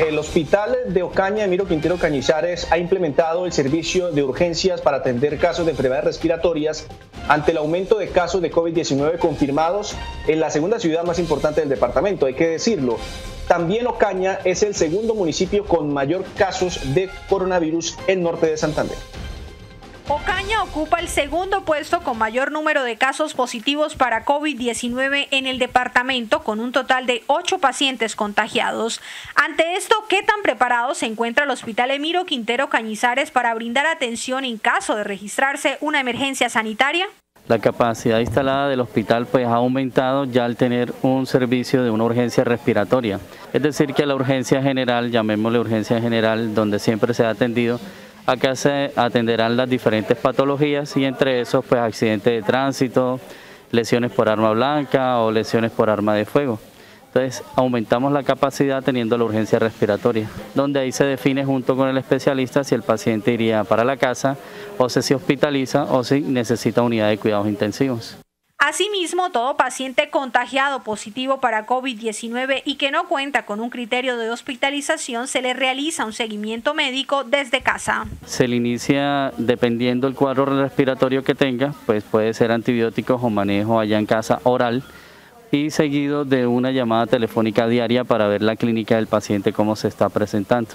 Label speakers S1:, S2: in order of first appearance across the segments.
S1: El hospital de Ocaña, Emiro Quintero Cañizares, ha implementado el servicio de urgencias para atender casos de enfermedades respiratorias ante el aumento de casos de COVID-19 confirmados en la segunda ciudad más importante del departamento, hay que decirlo. También Ocaña es el segundo municipio con mayor casos de coronavirus en norte de Santander.
S2: Ocaña ocupa el segundo puesto con mayor número de casos positivos para COVID-19 en el departamento, con un total de ocho pacientes contagiados. Ante esto, ¿qué tan preparado se encuentra el Hospital Emiro Quintero Cañizares para brindar atención en caso de registrarse una emergencia sanitaria?
S3: La capacidad instalada del hospital pues ha aumentado ya al tener un servicio de una urgencia respiratoria. Es decir, que la urgencia general, llamémosle urgencia general, donde siempre se ha atendido, Acá se atenderán las diferentes patologías y entre esos pues accidentes de tránsito, lesiones por arma blanca o lesiones por arma de fuego. Entonces aumentamos la capacidad teniendo la urgencia respiratoria, donde ahí se define junto con el especialista si el paciente iría para la casa o si se hospitaliza o si necesita unidad de cuidados intensivos.
S2: Asimismo, todo paciente contagiado positivo para COVID-19 y que no cuenta con un criterio de hospitalización se le realiza un seguimiento médico desde casa.
S3: Se le inicia dependiendo el cuadro respiratorio que tenga, pues puede ser antibióticos o manejo allá en casa oral y seguido de una llamada telefónica diaria para ver la clínica del paciente cómo se está presentando.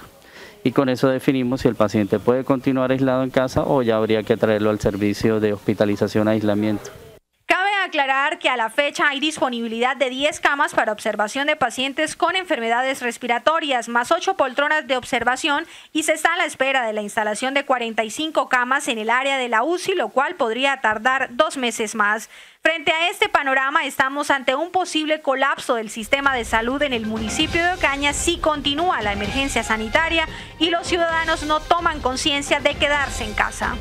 S3: Y con eso definimos si el paciente puede continuar aislado en casa o ya habría que traerlo al servicio de hospitalización aislamiento
S2: aclarar que a la fecha hay disponibilidad de 10 camas para observación de pacientes con enfermedades respiratorias, más 8 poltronas de observación y se está a la espera de la instalación de 45 camas en el área de la UCI, lo cual podría tardar dos meses más. Frente a este panorama, estamos ante un posible colapso del sistema de salud en el municipio de Ocaña si continúa la emergencia sanitaria y los ciudadanos no toman conciencia de quedarse en casa.